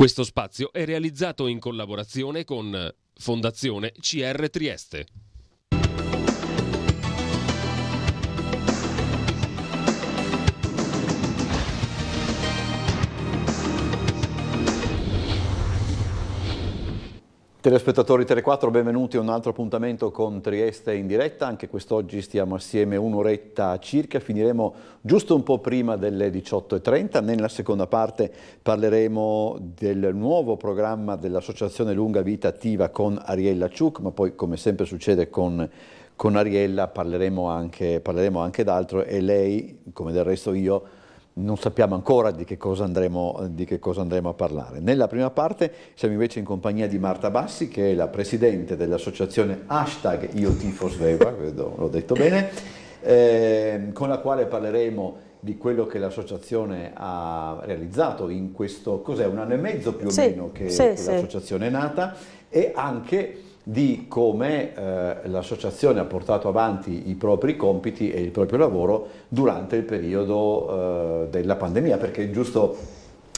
Questo spazio è realizzato in collaborazione con Fondazione CR Trieste. Telespettatori Tele4, benvenuti a un altro appuntamento con Trieste in diretta, anche quest'oggi stiamo assieme un'oretta circa, finiremo giusto un po' prima delle 18.30, nella seconda parte parleremo del nuovo programma dell'Associazione Lunga Vita Attiva con Ariella Ciuc, ma poi come sempre succede con, con Ariella parleremo anche, parleremo anche d'altro. E lei, come del resto io, non sappiamo ancora di che, andremo, di che, cosa andremo, a parlare. Nella prima parte siamo invece in compagnia di Marta Bassi, che è la presidente dell'associazione hashtag Io Tifo Sveva, l'ho detto bene, eh, con la quale parleremo di quello che l'associazione ha realizzato in questo, cos'è, un anno e mezzo più o sì, meno che, sì, che l'associazione è nata e anche di come eh, l'associazione ha portato avanti i propri compiti e il proprio lavoro durante il periodo eh, della pandemia, perché giusto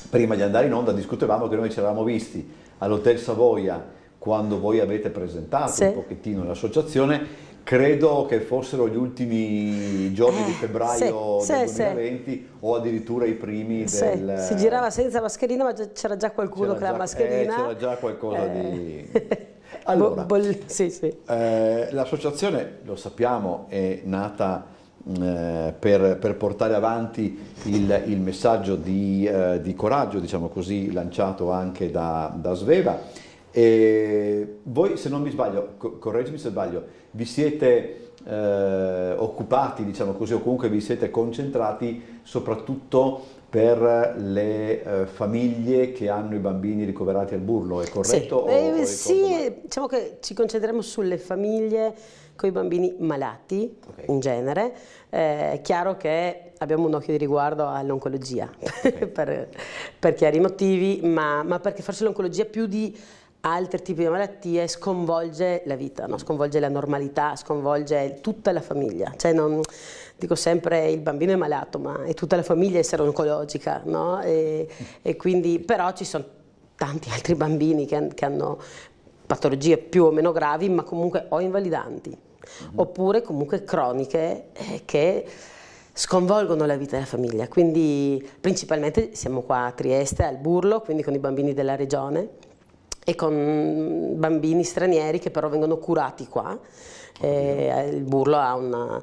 prima di andare in onda discutevamo che noi ci eravamo visti all'Hotel Savoia quando voi avete presentato sì. un pochettino l'associazione, credo che fossero gli ultimi giorni eh, di febbraio sì, del sì, 2020 o addirittura i primi del... Si girava senza mascherina ma c'era già qualcuno che la mascherina. Eh, c'era già qualcosa eh. di... Allora, sì, sì. eh, l'associazione, lo sappiamo, è nata eh, per, per, portare avanti il, il messaggio di, eh, di, coraggio, diciamo così, lanciato anche da, da Sveva. E voi, se non mi sbaglio, co correggimi se sbaglio, vi siete eh, occupati, diciamo così, o comunque vi siete concentrati soprattutto per le eh, famiglie che hanno i bambini ricoverati al burlo, è corretto? Sì, eh, sì diciamo che ci concentriamo sulle famiglie con i bambini malati okay. in genere, eh, è chiaro che abbiamo un occhio di riguardo all'oncologia okay. per, per, chiari motivi, ma, ma perché forse l'oncologia più di altri tipi di malattie sconvolge la vita, no? sconvolge la normalità, sconvolge tutta la famiglia. Cioè non, dico sempre il bambino è malato, ma è tutta la famiglia essere oncologica, no? e, e quindi, però ci sono tanti altri bambini che, che, hanno patologie più o meno gravi, ma comunque o invalidanti, mm-hmm. oppure comunque croniche eh, che sconvolgono la vita della famiglia. Quindi principalmente siamo qua a Trieste, al Burlo, quindi con i bambini della regione e con bambini stranieri che però vengono curati qua eh, il Burlo ha, una,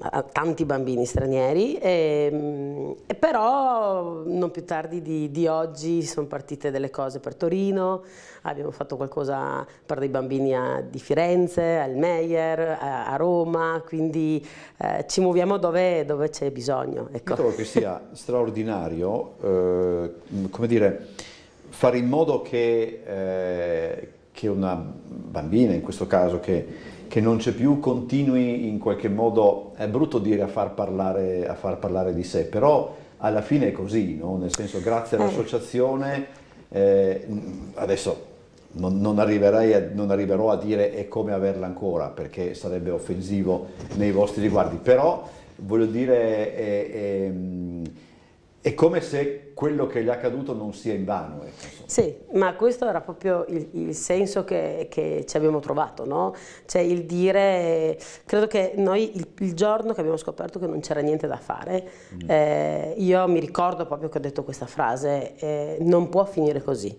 ha, tanti bambini stranieri, e, ehm, e però non più tardi di, di, oggi sono partite delle cose per Torino, abbiamo fatto qualcosa per dei bambini a, di Firenze, al Meyer, a, a Roma, quindi eh, ci muoviamo dove, dove c'è bisogno. Ecco. Io trovo che sia straordinario, eh, come dire, fare in modo che, eh, che una bambina, in questo caso, che che non c'è più, continui in qualche modo, è brutto dire a far parlare, a far parlare di sé, però alla fine è così, no? nel senso grazie eh. all'associazione, eh, adesso non, non, a, non, arriverò a dire è come averla ancora, perché sarebbe offensivo nei vostri riguardi, però voglio dire... È, è, è come se quello che gli è accaduto non sia in vano. Ecco. Sì, ma questo era proprio il, il senso che, che, ci abbiamo trovato, no? Cioè il dire, credo che noi il, il giorno che abbiamo scoperto che non c'era niente da fare, mm. eh, io mi ricordo proprio che ho detto questa frase, eh, non può finire così.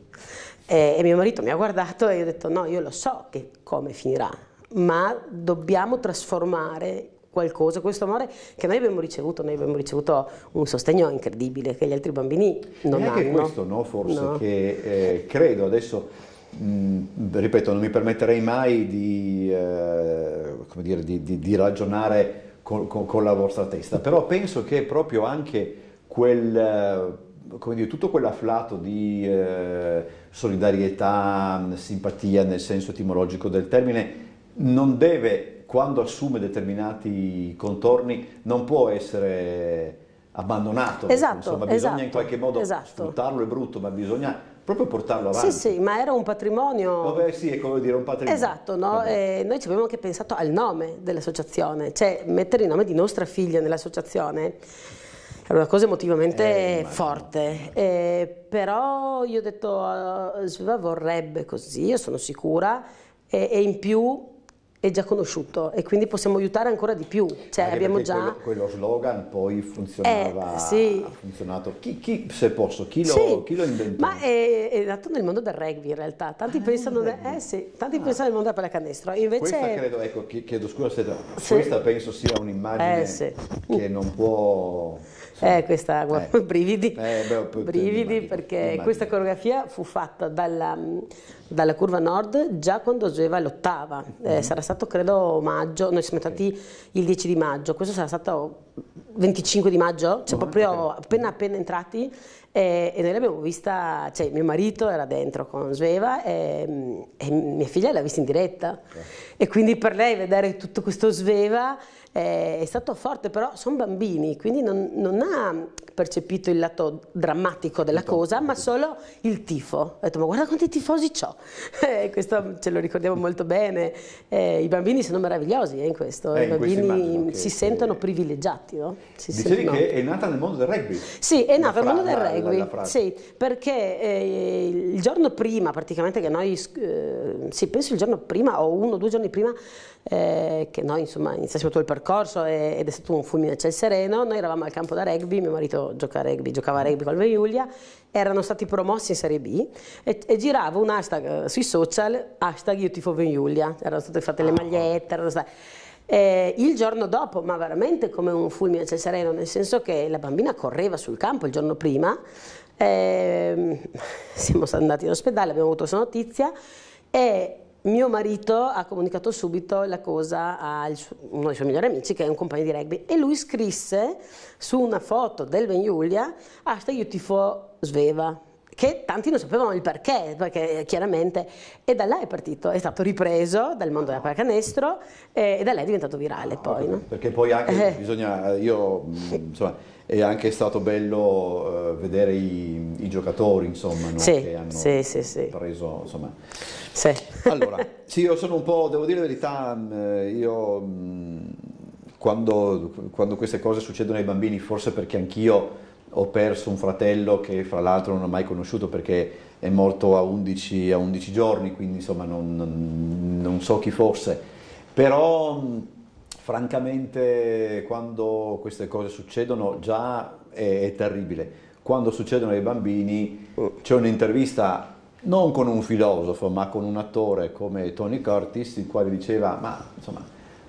Eh, e mio marito mi ha guardato e io ho detto no, io lo so che come finirà, ma dobbiamo trasformare qualcosa, questo amore che noi abbiamo ricevuto, noi abbiamo ricevuto un sostegno incredibile che gli altri bambini non e anche hanno. questo no, forse, no. che eh, credo adesso, mh, ripeto, non mi permetterei mai di, eh, dire, di, di, di ragionare con, con, con, la vostra testa, però penso che proprio anche quel, come dire, tutto quell'afflato di eh, solidarietà, simpatia nel senso etimologico del termine, non deve quando assume determinati contorni non può essere abbandonato. Esatto, Insomma, bisogna esatto, in qualche modo esatto. sfruttarlo, è brutto, ma bisogna proprio portarlo avanti. Sì, sì, ma era un patrimonio... Vabbè, sì, è come dire un patrimonio. Esatto, no? noi ci abbiamo anche pensato al nome dell'associazione, cioè mettere il nome di nostra figlia nell'associazione Era una cosa emotivamente eh, forte, eh, però io ho detto, uh, vorrebbe così, io sono sicura, e, e in più è già conosciuto e quindi possiamo aiutare ancora di più. Cioè, abbiamo già... quello, quello, slogan poi funzionava, eh, sì. ha funzionato. Chi, chi, se posso, chi lo, sì. chi lo inventò? Ma è, è, nato nel mondo del rugby in realtà. Tanti ah, pensano, de, eh, sì, tanti ah. pensano nel mondo della pallacanestro. Invece... Questa credo, ecco, chiedo scusa se questa penso sia un'immagine eh, che non può eh, questa, eh. brividi, eh, beh, brividi perché immagino. questa coreografia fu fatta dalla, dalla, curva nord già quando Geva lottava, eh, mm. sarà stato credo maggio, noi siamo stati il 10 di maggio, questo sarà stato 25 di maggio, cioè oh, proprio okay. appena appena entrati e, e, noi l'abbiamo vista, cioè mio marito era dentro con Sveva e, e mia figlia l'ha vista in diretta okay. e quindi per lei vedere tutto questo Sveva eh, è stato forte, però sono bambini, quindi non, non, ha percepito il lato drammatico della cosa, ma solo il tifo. Ho detto, ma guarda quanti tifosi ho! Eh, questo ce lo ricordiamo molto bene. Eh, I bambini sono meravigliosi eh, in questo, eh, i bambini si sentono privilegiati. No? Si Dicevi sentono... che è nata nel mondo del rugby. Sì, è nata nel mondo del rugby, sì, perché eh, il giorno prima, praticamente che noi, sì, penso il giorno prima o uno o due giorni prima, che noi insomma iniziassimo tutto il percorso, percorso ed è stato un fulmine a ciel sereno. Noi eravamo al campo da rugby, mio marito gioca rugby, giocava a rugby con il Giulia, erano stati promossi in Serie B e, e girava un hashtag eh, sui social, hashtag io tifo Giulia, erano state fatte le ah. magliette, erano state... Eh, il giorno dopo, ma veramente come un fulmine a ciel sereno, nel senso che la bambina correva sul campo il giorno prima, eh, siamo andati in ospedale, abbiamo avuto questa notizia e mio marito ha comunicato subito la cosa a uno dei suoi migliori amici che è un compagno di rugby e lui scrisse su una foto del Ben Giulia hashtag io tifo Sveva che tanti non sapevano il perché, perché chiaramente, e da là è partito, è stato ripreso dal mondo della pallacanestro e, e da là è diventato virale poi. No? Perché poi anche eh. bisogna, io insomma, è anche stato bello uh, vedere i, i, giocatori insomma, no? sì, che hanno sì, sì, preso insomma. Sì. Allora, sì, io sono un po', devo dire la verità, mm, io mm, quando, quando queste cose succedono ai bambini, forse perché anch'io ho perso un fratello che fra l'altro non ho mai conosciuto perché è morto a 11, a 11 giorni, quindi insomma non, non, non, so chi fosse, però francamente quando queste cose succedono già è, è terribile. Quando succedono ai bambini c'è un'intervista non con un filosofo ma con un attore come Tony Curtis il quale diceva ma insomma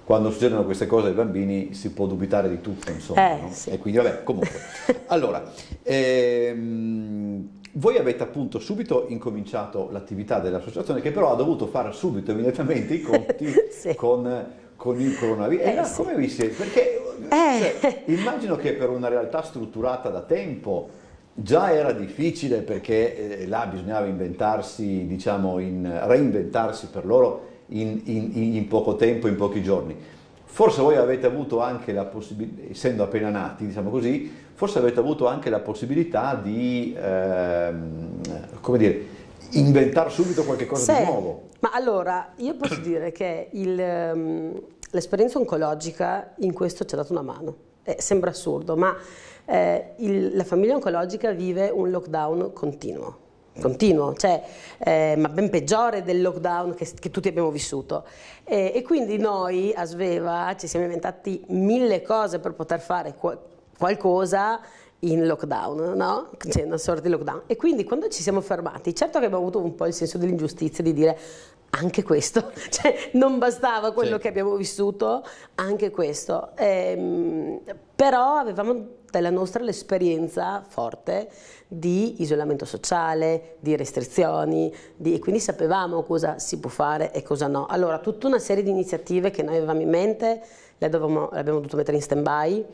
quando succedono queste cose ai bambini si può dubitare di tutto, insomma. Eh, no? sì. E quindi, vabbè, comunque. allora, ehm, voi avete appunto subito incominciato l'attività dell'associazione che però ha dovuto fare subito immediatamente i conti sì. con, con, il coronavirus. Eh, allora, sì. come vi siete? Perché eh. cioè, immagino che per una realtà strutturata da tempo già era difficile perché eh, là bisognava inventarsi, diciamo, in, reinventarsi per loro in, in, in, poco tempo, in pochi giorni. Forse voi avete avuto anche la possibilità, essendo appena nati, diciamo così, forse avete avuto anche la possibilità di, ehm, come dire, inventare subito qualche cosa sì, di nuovo. Ma allora, io posso dire che um, l'esperienza oncologica in questo ci ha dato una mano. Eh, sembra assurdo, ma eh, il, la famiglia oncologica vive un lockdown continuo continuo, cioè, eh, ma ben peggiore del lockdown che, che tutti abbiamo vissuto. E, quindi noi a Sveva ci siamo inventati mille cose per poter fare qual qualcosa in lockdown, no? C'è una sorta di lockdown. E quindi quando ci siamo fermati, certo che abbiamo avuto un po' il senso dell'ingiustizia di dire anche questo, cioè non bastava quello sì. che abbiamo vissuto, anche questo. Ehm, però avevamo dalla nostra l'esperienza forte di isolamento sociale, di restrizioni, di, e quindi sapevamo cosa si può fare e cosa no. Allora, tutta una serie di iniziative che noi avevamo in mente le, dovevamo, le abbiamo dovuto mettere in stand-by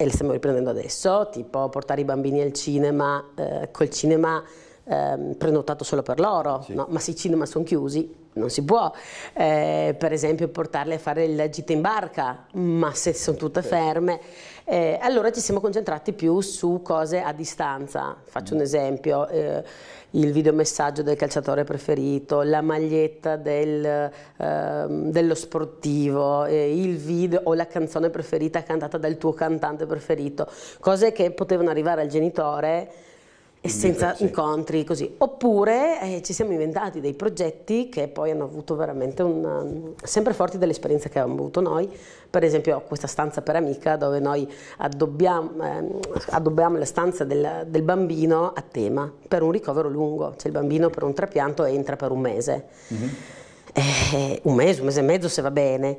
e le stiamo riprendendo adesso, tipo portare i bambini al cinema, eh, col cinema ehm, prenotato solo per loro, sì. no? ma se i cinema sono chiusi non si può, eh, per esempio portarle a fare il gita in barca, ma se sono tutte ferme, eh, allora ci siamo concentrati più su cose a distanza. Faccio un esempio, eh, il videomessaggio del calciatore preferito, la maglietta del, ehm, dello sportivo, eh, il video o la canzone preferita cantata dal tuo cantante preferito, cose che potevano arrivare al genitore e senza incontri così. Oppure eh, ci siamo inventati dei progetti che poi hanno avuto veramente un, sempre forti delle esperienze che abbiamo avuto noi. Per esempio questa stanza per amica dove noi addobbiamo, eh, addobbiamo la stanza del, del, bambino a tema per un ricovero lungo. Cioè il bambino per un trapianto entra per un mese. Mm-hmm. Eh, un mese, un mese e mezzo se va bene.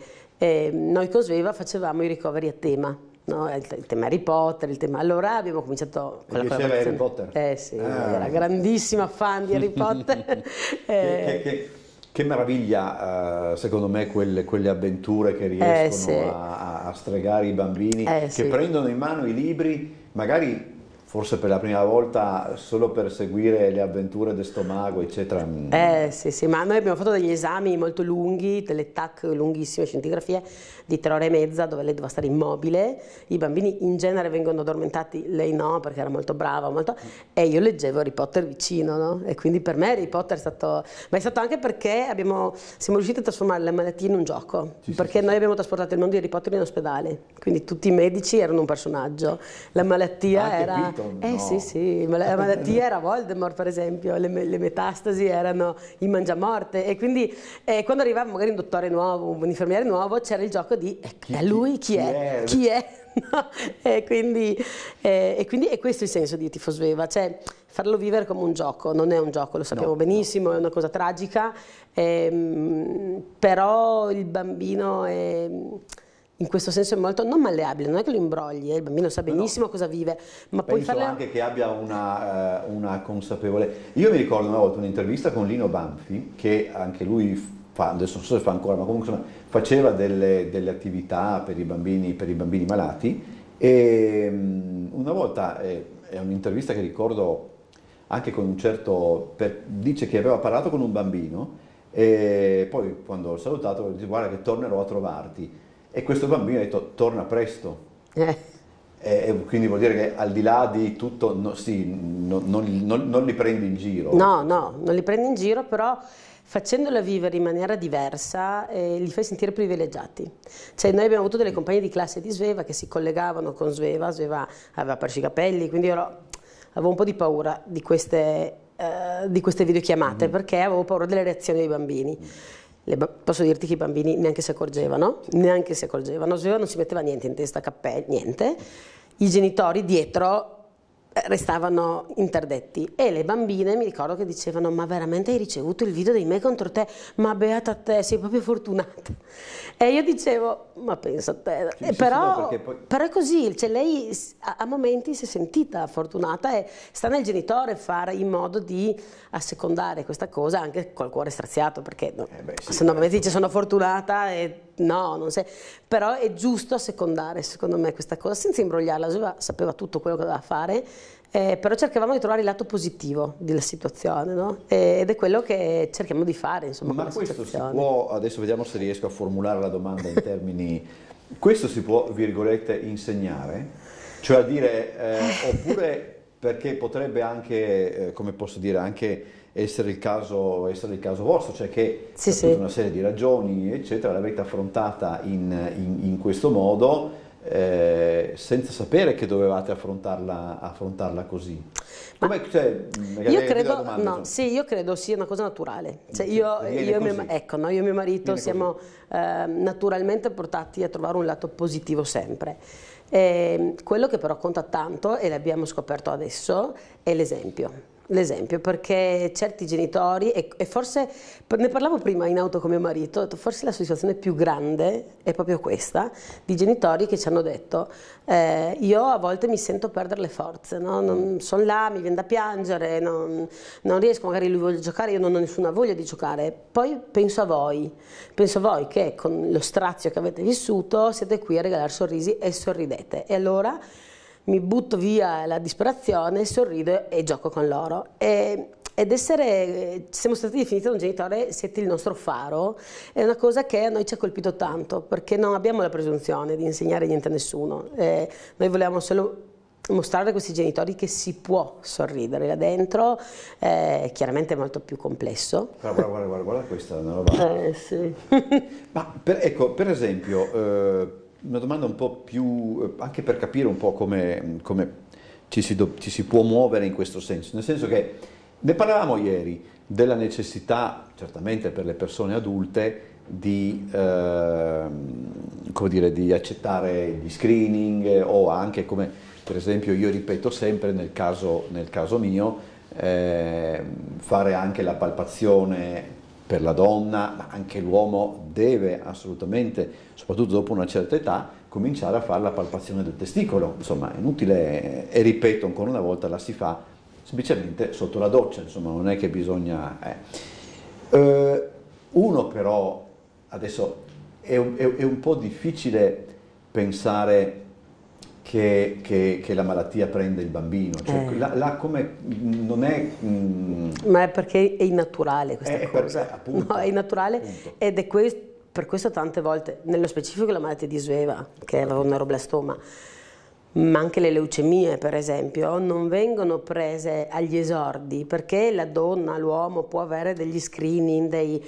noi con Sveva facevamo i ricoveri a tema No, il, il, tema Harry Potter, il tema... Allora abbiamo cominciato con la Harry Potter? Eh sì, ah. era grandissima fan di Harry Potter. eh. che, che, che, meraviglia, uh, secondo me, quelle, quelle, avventure che riescono eh, sì. a, a, stregare i bambini, eh, che sì. prendono in mano i libri, magari forse per la prima volta solo per seguire le avventure del stomaco, eccetera. Eh sì, sì, ma noi abbiamo fatto degli esami molto lunghi, delle TAC lunghissime, scientigrafie di tre ore e mezza dove lei doveva stare immobile, i bambini in genere vengono addormentati, lei no perché era molto brava, molto... e io leggevo Harry Potter vicino, no? E quindi per me Harry Potter è stato... ma è stato anche perché abbiamo... siamo riusciti a trasformare le malattie in un gioco, sì, perché sì, noi sì. abbiamo trasportato il mondo di Harry Potter in ospedale, quindi tutti i medici erano un personaggio, la malattia era... Voldemort. Eh no. sì, sì, la malattia era Voldemort per esempio, le, le, metastasi erano i mangiamorte e quindi eh, quando arrivava magari un dottore nuovo, un infermiere nuovo, c'era il gioco di eh, chi, è lui chi, chi è? è? Chi è? No? E, quindi, eh, e, quindi, è questo il senso di Tifo Sveva, cioè farlo vivere come un gioco, non è un gioco, lo sappiamo no, benissimo, no. è una cosa tragica, ehm, però il bambino è in questo senso è molto non malleabile, non è che lo imbrogli, eh, il bambino sa benissimo no, cosa vive, ma puoi farle... anche che abbia una, uh, una consapevolezza. Io mi ricordo una volta un'intervista con Lino Banfi, che anche lui fa, adesso non so se fa ancora, ma comunque insomma, faceva delle, delle attività per i, bambini, per i bambini malati e um, una volta, eh, è un'intervista che ricordo anche con un certo, per, dice che aveva parlato con un bambino e poi quando l'ho salutato dice guarda che tornerò a trovarti e questo bambino ha detto torna presto. Eh. E quindi vuol dire che al di là di tutto, no, sì, no, non, non, non, li prendi in giro. No, no, non li prendi in giro, però facendola vivere in maniera diversa eh, li fai sentire privilegiati. Cioè, noi abbiamo avuto delle compagnie di classe di Sveva che si collegavano con Sveva, Sveva aveva perso i capelli, quindi io avevo un po' di paura di queste, eh, di queste videochiamate mm. perché avevo paura delle reazioni dei bambini. Mm. Le, posso dirti che i bambini neanche si accorgevano, neanche si accorgevano, Sveva non si metteva niente in testa, cappelli, niente. I genitori dietro restavano interdetti. E le bambine mi ricordo che dicevano ma veramente hai ricevuto il video di me contro te? Ma beata te sei proprio fortunata. E io dicevo ma pensa a te. Sì, sì, però, sì, no, poi... però, è così cioè lei a, a, momenti si è sentita fortunata e sta nel genitore fare in modo di assecondare questa cosa anche col cuore straziato perché eh beh, se no certo. dice sono fortunata e no non sei però è giusto assecondare secondo me questa cosa senza imbrogliarla sapeva tutto quello che doveva fare eh, però cercavamo di trovare il lato positivo della situazione no? ed è quello che cerchiamo di fare. Insomma, Ma questo si può, adesso vediamo se riesco a formulare la domanda in termini, questo si può, virgolette, insegnare? Cioè a dire, eh, oppure perché potrebbe anche, eh, come posso dire, anche essere il caso, essere il caso vostro, cioè che sì, per sì. una serie di ragioni, eccetera, l'avete affrontata in, in, in questo modo eh, senza sapere che dovevate affrontarla, affrontarla così. Come, cioè, io, credo, domanda, no, sì, io credo sia una cosa naturale. Cioè io, io, mio, ecco, no, io, e mio marito Viene siamo eh, naturalmente portati a trovare un lato positivo sempre. Eh, quello che però conta tanto, e l'abbiamo scoperto adesso, è l'esempio l'esempio perché certi genitori, e, e, forse ne parlavo prima in auto con mio marito, forse la situazione più grande è proprio questa, di genitori che ci hanno detto eh, io a volte mi sento perdere le forze, no? sono là, mi viene da piangere, non, non, riesco, magari lui vuole giocare, io non ho nessuna voglia di giocare, poi penso a voi, penso a voi che con lo strazio che avete vissuto siete qui a regalare sorrisi e sorridete e allora mi butto via la disperazione, sorrido e gioco con loro. E ed essere, siamo stati definiti da un genitore, siete il nostro faro, è una cosa che a noi ci ha colpito tanto, perché non abbiamo la presunzione di insegnare niente a nessuno. Eh, noi volevamo solo mostrare a questi genitori che si può sorridere là dentro, eh, chiaramente è molto più complesso. Guarda, guarda, guarda, guarda questa è una roba. Eh, sì. Ma per, ecco, per esempio, eh, una domanda un po' più, eh, anche per capire un po' come, come ci, si do, ci si può muovere in questo senso, nel senso che ne parlavamo ieri della necessità, certamente per le persone adulte, di, eh, dire, di accettare gli screening o anche come per esempio io ripeto sempre nel caso, nel caso mio, eh, fare anche la palpazione per la donna, ma anche l'uomo deve assolutamente, soprattutto dopo una certa età, cominciare a fare la palpazione del testicolo. Insomma, è inutile, e ripeto ancora una volta, la si fa semplicemente sotto la doccia, insomma, non è che bisogna... Eh. Eh, uno però, adesso, è è, è un po' difficile pensare che, che, che, la malattia prende il bambino. Cioè, eh. la, la come, non è... Mm, Ma è perché è innaturale questa è cosa. Per, appunto, no, è innaturale appunto. ed è questo, per questo tante volte, nello specifico la malattia di Sveva, che è un neuroblastoma, ma anche le leucemie per esempio, non vengono prese agli esordi perché la donna, l'uomo può avere degli screening, dei...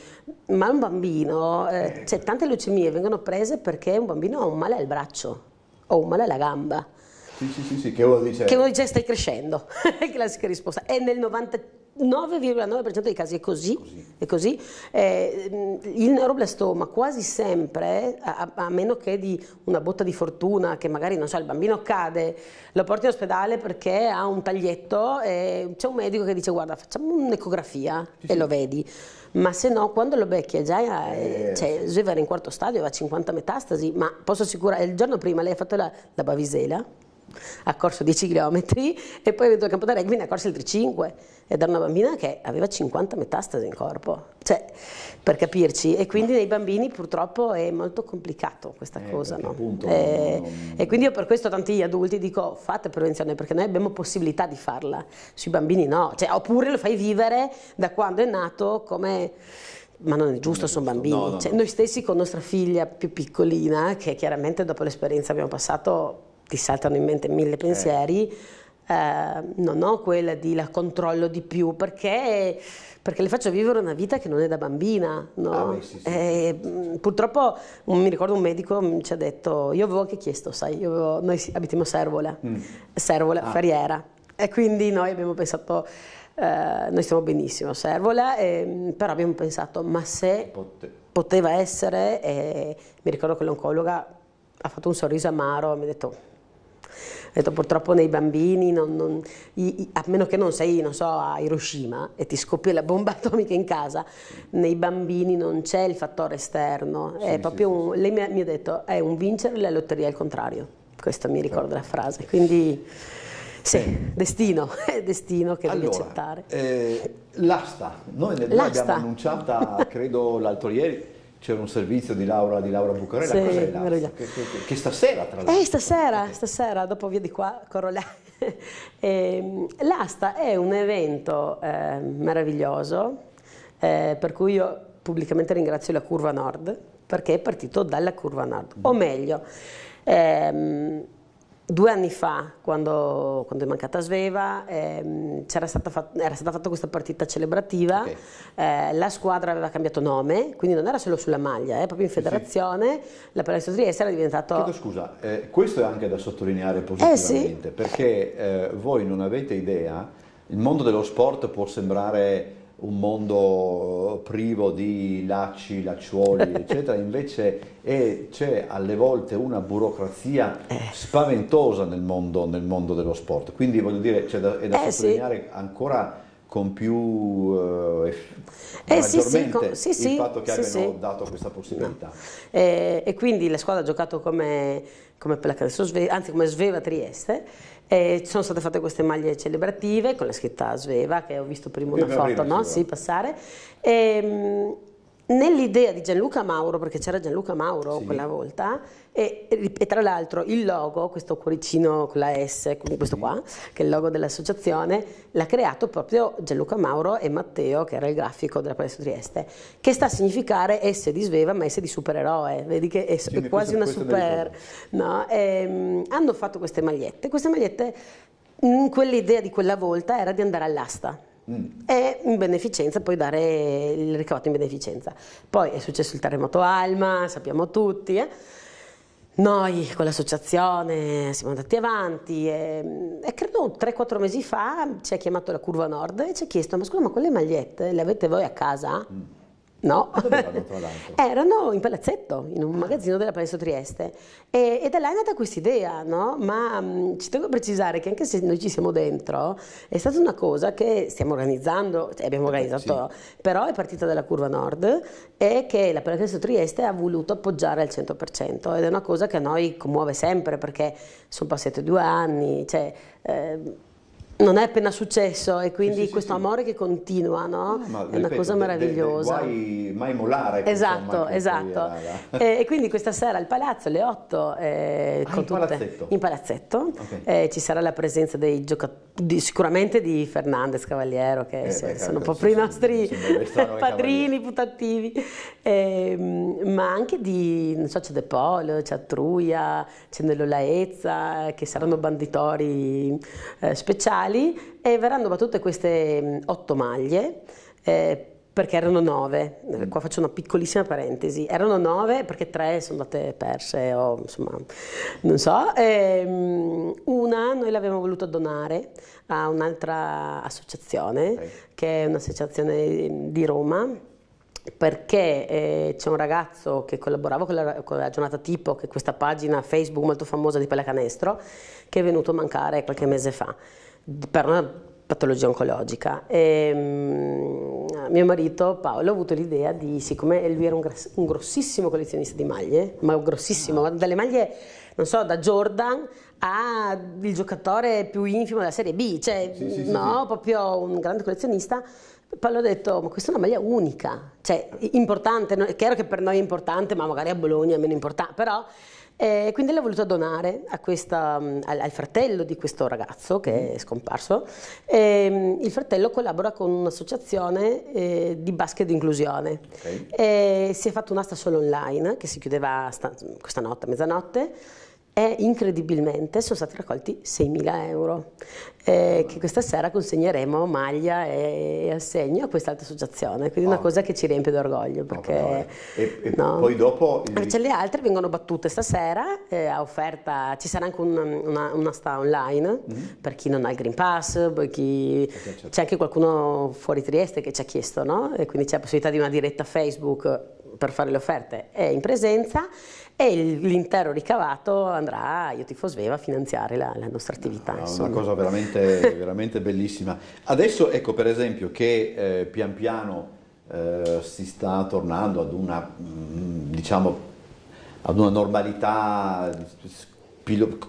ma un bambino, eh, cioè tante leucemie vengono prese perché un bambino ha un male al braccio ho un male alla gamba. Sì, sì, sì, sì che uno dice... Che uno dice stai crescendo, classica risposta. E nel 99,9% dei casi è così, così. È così. Eh, il neuroblastoma quasi sempre, a, a, meno che di una botta di fortuna, che magari non so, il bambino cade, lo porti in ospedale perché ha un taglietto e c'è un medico che dice guarda facciamo un'ecografia sì, e sì. lo vedi ma se no quando lo becchi è già, eh, cioè, Sveva era in quarto stadio, aveva 50 metastasi, ma posso assicurare, il giorno prima lei ha fatto la, la Bavisela, ha corso 10 km e poi ha vinto il campo da rugby ne ha corso altri 5 ed era una bambina che aveva 50 metastasi in corpo cioè per capirci e quindi nei bambini purtroppo è molto complicato questa eh, cosa no? appunto, e, non... e, quindi io per questo tanti adulti dico fate prevenzione perché noi abbiamo possibilità di farla sui bambini no cioè, oppure lo fai vivere da quando è nato come ma non è giusto, sono bambini. No, no, cioè, no. Noi stessi con nostra figlia più piccolina, che chiaramente dopo l'esperienza abbiamo passato ti saltano in mente mille pensieri, eh. Eh, non ho quella di la controllo di più perché, perché, le faccio vivere una vita che non è da bambina. No? Ah, beh, sì, sì, eh, sì. Purtroppo mi ricordo un medico ci ha detto, io avevo anche chiesto, sai, avevo, noi abitiamo a Servola, mm. Servola, ah. Ferriera, e quindi noi abbiamo pensato... Uh, noi stiamo benissimo a Servola, eh, però abbiamo pensato, ma se Pote. poteva essere, eh, mi ricordo che l'oncologa ha fatto un sorriso amaro, mi ha detto detto purtroppo nei bambini, non, non, i, a meno che non sei, non so, a Hiroshima e ti scoppia la bomba atomica in casa, nei bambini non c'è il fattore esterno, sì, è proprio sì, un, lei mi ha, mi ha, detto è un vincere la lotteria al contrario, questa mi ricorda la frase, quindi sì, destino, è destino che allora, devi accettare. Eh, l'asta, noi, noi l'abbiamo annunciata credo l'altro ieri, c'era un servizio di Laura, di Laura Bucarella, sì, cos'è che, che, che, stasera tra l'altro. Eh, stasera, stasera, dopo via di qua, corro là. eh, L'asta è un evento eh, meraviglioso, eh, per cui io pubblicamente ringrazio la Curva Nord, perché è partito dalla Curva Nord, o meglio, ehm, Due anni fa, quando, quando è mancata Sveva, ehm, era stata fatta questa partita celebrativa, okay. eh, la squadra aveva cambiato nome, quindi non era solo sulla maglia, eh, proprio in federazione, sì, la Palestra Trieste era diventato... Chiedo scusa, eh, questo è anche da sottolineare positivamente, sì. perché eh, voi non avete idea, il mondo dello sport può sembrare un mondo privo di lacci, lacciuoli, eccetera, invece c'è alle volte una burocrazia eh. spaventosa nel mondo, nel mondo dello sport. Quindi voglio dire, da, è da eh, sottolineare sì. ancora con più eh, eh, sì, sì, con, sì, il fatto che abbiano dato questa possibilità. No. Eh, e quindi la squadra ha giocato come, come Pallacanestro Sveva, anzi come Sveva Trieste, e sono state fatte queste maglie celebrative con la scritta Sveva che ho visto prima una foto, no? sì, passare. E, ehm, nell'idea di Gianluca Mauro, perché c'era Gianluca Mauro sì. quella volta, e, e, tra l'altro il logo, questo cuoricino con la S, questo qua, che è il logo dell'associazione, l'ha creato proprio Gianluca Mauro e Matteo, che era il grafico della Palestra Trieste, che sta a significare S di Sveva, ma S di supereroe, vedi che è, sì, è quasi una super... No? E, ehm, hanno fatto queste magliette, queste magliette, in quell'idea di quella volta era di andare all'asta Mm. e in beneficenza poi dare il ricavato in beneficenza. Poi è successo il terremoto Alma, sappiamo tutti. Eh? Noi con l'associazione siamo andati avanti e, e credo 3-4 mesi fa ci ha chiamato la Curva Nord e ci ha chiesto ma scusa ma quelle magliette le avete voi a casa? Mm. No, erano in palazzetto, in un magazzino della Palazzo Trieste e, e da là è nata questa idea, no? ma mh, mm, ci tengo a precisare che anche se noi ci siamo dentro è stata una cosa che stiamo organizzando, cioè abbiamo eh, organizzato, sì. però è partita dalla curva nord e che la Palazzo Trieste ha voluto appoggiare al 100% ed è una cosa che a noi commuove sempre perché sono passati due anni, cioè, eh, non è appena successo e quindi sì, sì, questo sì, amore che continua, no? no è una cosa meravigliosa. Mai, mai molare. Esatto, esatto. e, e, quindi questa sera al palazzo alle 8 eh, ah, in, tutte, palazzetto. in palazzetto okay. eh, ci sarà la presenza dei giocatori, sicuramente di Fernandez Cavaliero che eh, sono beh, proprio i nostri padrini putativi, ehm, ma anche di, non so, c'è De Polo, c'è Attruia, c'è Nello Laezza, che saranno banditori eh, speciali mondiali e verranno battute queste mm, otto maglie. Eh, perché erano nove, mm. qua faccio una piccolissima parentesi, erano nove perché tre sono andate perse o insomma non so, e, um, una noi l'abbiamo voluta donare a un'altra associazione okay. che è un'associazione di Roma perché eh, c'è un ragazzo che collaborava con la, con la, giornata tipo, che è questa pagina Facebook molto famosa di Pallacanestro, che è venuto a mancare qualche mese fa per una patologia oncologica. E, um, mio marito Paolo ha avuto l'idea di, siccome lui era un, un grossissimo collezionista di maglie, ma grossissimo, ah. dalle maglie, non so, da Jordan a il giocatore più infimo della Serie B, cioè, sì, sì, no, sì, proprio un grande collezionista. Paolo ha detto, ma questa è una maglia unica, cioè importante, è chiaro che per noi è importante, ma magari a Bologna è meno importante, però e quindi l'ha voluto donare questa, mm, al, fratello di questo ragazzo che è scomparso. E, mm, il fratello collabora con un'associazione eh, di basket di inclusione. Okay. si è fatto un'asta solo online che si chiudeva sta, questa notte, a mezzanotte e incredibilmente sono stati raccolti 6.000 euro eh, che questa sera consegneremo maglia e, assegno a quest'altra associazione, quindi oh. una cosa che ci riempie d'orgoglio. Perché, oh, e, e no. poi dopo... Invece le altre vengono battute stasera, eh, a offerta, ci sarà anche un, una, una sta online mm-hmm. per chi non ha il Green Pass, chi, certo. c'è anche qualcuno fuori Trieste che ci ha chiesto, no? e quindi c'è la possibilità di una diretta Facebook per fare le offerte è in presenza e l'intero ricavato andrà, io tifo Sveva, a finanziare la, la nostra attività. No, una cosa veramente, veramente, bellissima. Adesso ecco per esempio che eh, pian piano eh, si sta tornando ad una, mm, diciamo, ad una normalità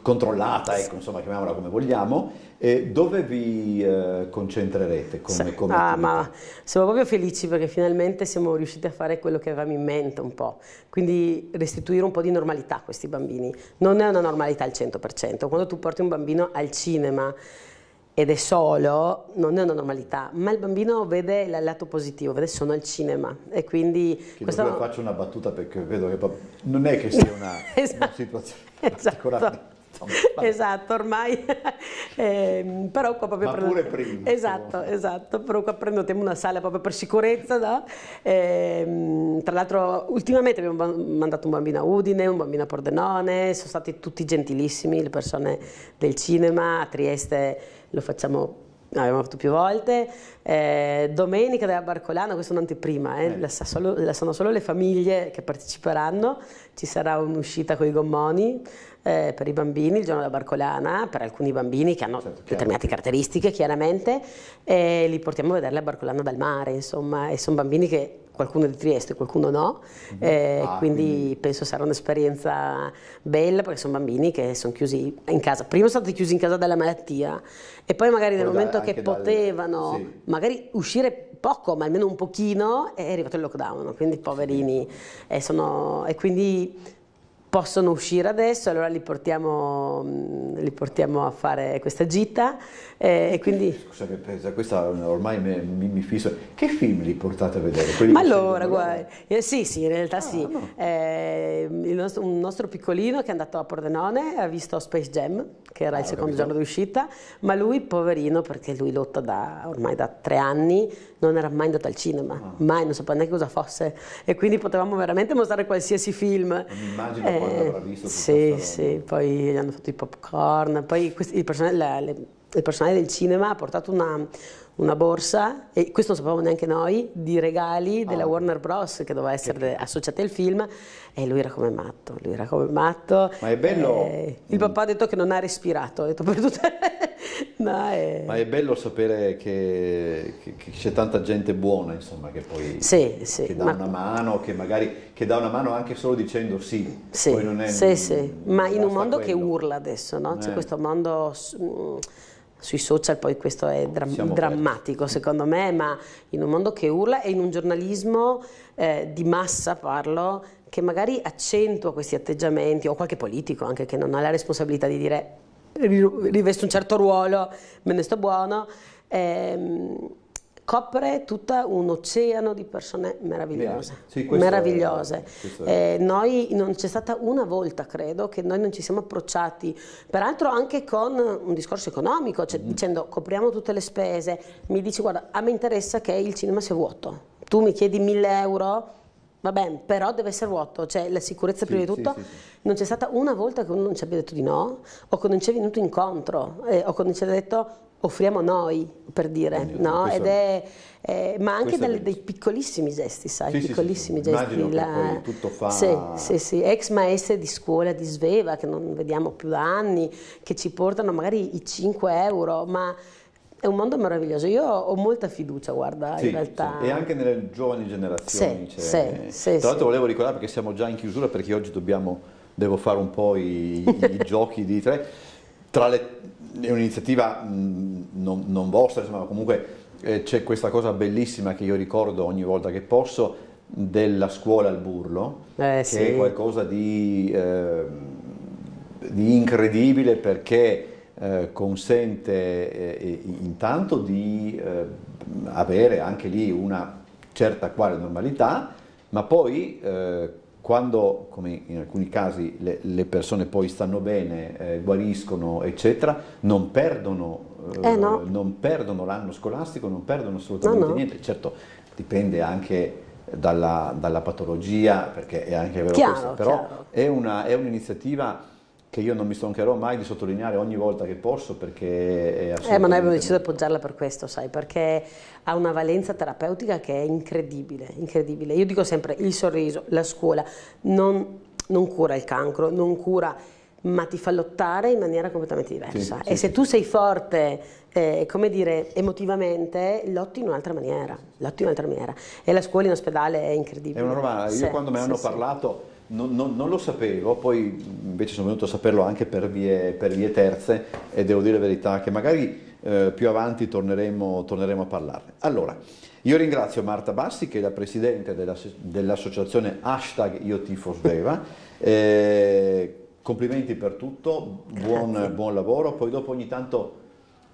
controllata, ecco, insomma, chiamiamola come vogliamo, e dove vi eh, concentrerete come, come ah, ma siamo proprio felici perché finalmente siamo riusciti a fare quello che avevamo in mente un po', quindi restituire un po' di normalità a questi bambini. Non è una normalità al 100%, quando tu porti un bambino al cinema ed è solo, non è una normalità, ma il bambino vede il lato positivo, vede sono al cinema e quindi... Questo... Faccio una battuta perché vedo che non è che sia una, esatto. una situazione esatto. esatto, ormai, eh, però qua proprio... Ma pure prima. Esatto, esatto, però qua prenotiamo una sala proprio per sicurezza, no? eh, tra l'altro ultimamente abbiamo mandato un bambino a Udine, un bambino a Pordenone, sono stati tutti gentilissimi, le persone del cinema, a Trieste lo facciamo l'abbiamo fatto più volte. Eh, domenica della Barcolana, questa è un'anteprima, eh, eh. La, solo, la, sono solo le famiglie che parteciperanno, ci sarà un'uscita con i gommoni eh, per i bambini il giorno della barcolana, per alcuni bambini che hanno certo, determinate caratteristiche chiaramente, e li portiamo a vedere la barcolana dal mare, insomma, e sono bambini che qualcuno di Trieste, qualcuno no, mhm. eh, ah, quindi, quindi, penso sarà un'esperienza bella perché sono bambini che sono chiusi in casa. Prima sono stati chiusi in casa dalla malattia e poi magari nel momento che potevano sì. magari uscire poco, ma almeno un pochino, è arrivato il lockdown, quindi poverini. E, sono, e quindi possono uscire adesso, allora li portiamo, mm, li portiamo a fare questa gita eh, e quindi... Scusa che pensa, questa ormai mi, mi, mi fisso. Che film li portate a vedere? Quelli Ma allora, guarda, eh, sì, sì, in realtà ah, sì. No. Eh, nostro, un nostro piccolino che è andato a Pordenone ha visto Space Jam, che era ah, il secondo capito. giorno di uscita, ma lui, poverino, perché lui lotta da, ormai da tre anni, non era mai andato al cinema, ah. mai, non sapeva neanche cosa fosse. E quindi potevamo veramente mostrare qualsiasi film. Mi immagino eh, quando avrà visto Sì, sì, poi gli hanno fatto i popcorn, poi questi, il, personale, la, le, il, personale, del cinema ha portato una, una, borsa, e questo non sapevamo neanche noi, di regali della ah. Warner Bros. che doveva essere associata al film e lui era come matto, lui era come matto. Ma è bello... Eh, il papà ha detto che non ha respirato, ha detto per tutte... no, è... Ma è bello sapere che, che, che, c'è tanta gente buona, insomma, che poi sì, sì, che dà ma... una mano, che magari che dà una mano anche solo dicendo sì. Sì, poi non è, sì, sì. ma in un mondo quello. che urla adesso, no? C'è eh. questo mondo mm, sui social poi questo è dra drammatico secondo me, ma in un mondo che urla e in un giornalismo eh, di massa parlo, che magari accentua questi atteggiamenti, o qualche politico anche che non ha la responsabilità di dire rivesto un certo ruolo, me ne sto buono, ehm, copre tutto un oceano di persone meravigliose. Sì, meravigliose. È, eh, noi non c'è stata una volta, credo, che noi non ci siamo approcciati, peraltro anche con un discorso economico, cioè mm. dicendo copriamo tutte le spese, mi dici guarda, a me interessa che il cinema sia vuoto, tu mi chiedi mille euro, va bene, però deve essere vuoto, cioè la sicurezza prima sì, di tutto. Sì, sì, non c'è stata una volta che uno non ci abbia detto di no, o che non ci è venuto incontro, eh, o che non ci ha detto offriamo noi, per dire, Quindi, no? Ed è, eh, ma anche dal, dei piccolissimi gesti, sai, piccolissimi gesti. La... tutto fa... Sì, sì, sì, ex maestre di scuola di Sveva, che non vediamo più da anni, che ci portano magari i 5 euro, ma è un mondo meraviglioso, io ho molta fiducia, guarda, sì, in realtà. Sì. E anche nelle giovani generazioni. Sì, sì, sì, Tra l'altro volevo ricordare, perché siamo già in chiusura, perché oggi dobbiamo, devo fare un po' i, i giochi di tre. Tra le, è un'iniziativa non, non, vostra, insomma, comunque eh, c'è questa cosa bellissima che io ricordo ogni volta che posso, della scuola al burlo, eh, che è qualcosa di, eh, di incredibile perché eh, consente eh, intanto di eh, avere anche lì una certa quale normalità, ma poi quando, come in alcuni casi, le, le persone poi stanno bene, eh, guariscono, eccetera, non perdono, no. non perdono l'anno scolastico, non perdono assolutamente no, no. niente. Certo, dipende anche dalla, dalla, patologia, perché è anche vero chiaro, questo, però chiaro. è un'iniziativa che io non mi stancherò mai di sottolineare ogni volta che posso perché è assolutamente... Eh, ma noi abbiamo deciso di appoggiarla per questo, sai, perché ha una valenza terapeutica che è incredibile, incredibile. Io dico sempre, il sorriso, la scuola, non, non cura il cancro, non cura, ma ti fa lottare in maniera completamente diversa. Sì, e sì, se sì. tu sei forte, eh, come dire, emotivamente, lotti in un'altra maniera, lotti in un'altra maniera. E la scuola in ospedale è incredibile. È una roba, io quando me ne hanno parlato non, non, non, lo sapevo, poi invece sono venuto a saperlo anche per vie, per vie terze e devo dire la verità che magari eh, più avanti torneremo, torneremo, a parlarne. Allora, io ringrazio Marta Bassi che è la presidente dell'associazione dell hashtag Io Tifo Sveva, eh, complimenti per tutto, buon, buon, lavoro, poi dopo ogni tanto